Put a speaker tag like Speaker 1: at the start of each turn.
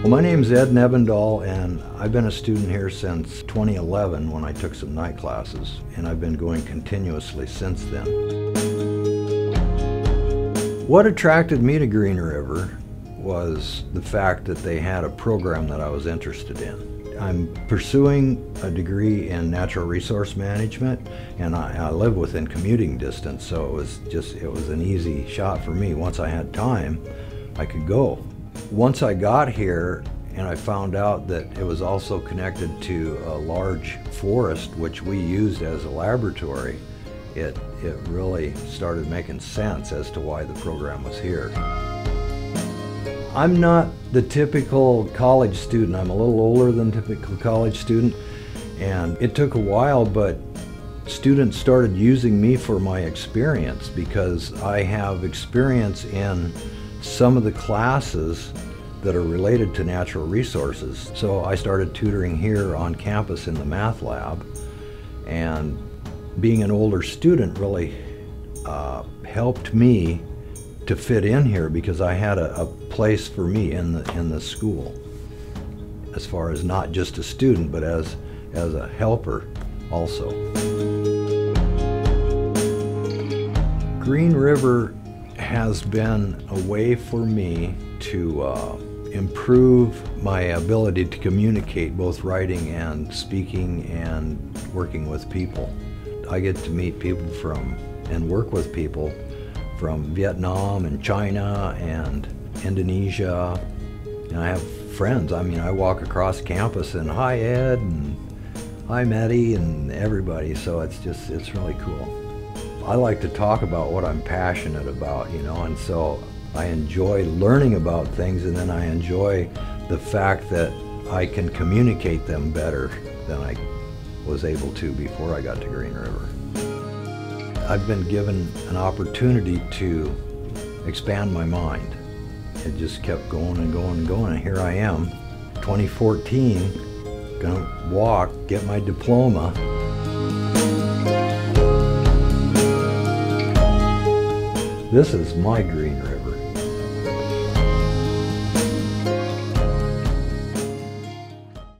Speaker 1: Well, my name's Ed Nebendahl, and I've been a student here since 2011 when I took some night classes, and I've been going continuously since then. What attracted me to Green River was the fact that they had a program that I was interested in. I'm pursuing a degree in natural resource management and I, I, live within commuting distance so it was just it was an easy shot for me once I had time I could go once I got here and I found out that it was also connected to a large forest which we used as a laboratory, it, it really started making sense as to why the program was here. I'm not the typical college student. I'm a little older than typical college student and it took a while but students started using me for my experience because I have experience in some of the classes that are related to natural resources. So I started tutoring here on campus in the math lab and being an older student really uh, helped me to fit in here because I had a, a place for me in the, in the school as far as not just a student but as, as a helper also. Green River has been a way for me to uh, improve my ability to communicate both writing and speaking and working with people. I get to meet people from and work with people from Vietnam and China and Indonesia. And I have friends. I mean, I walk across campus and hi Ed and hi Maddie and everybody. So it's just, it's really cool. I like to talk about what I'm passionate about, you know, and so I enjoy learning about things and then I enjoy the fact that I can communicate them better than I was able to before I got to Green River. I've been given an opportunity to expand my mind. It just kept going and going and going and here I am, 2014, gonna walk, get my diploma. This is my green room.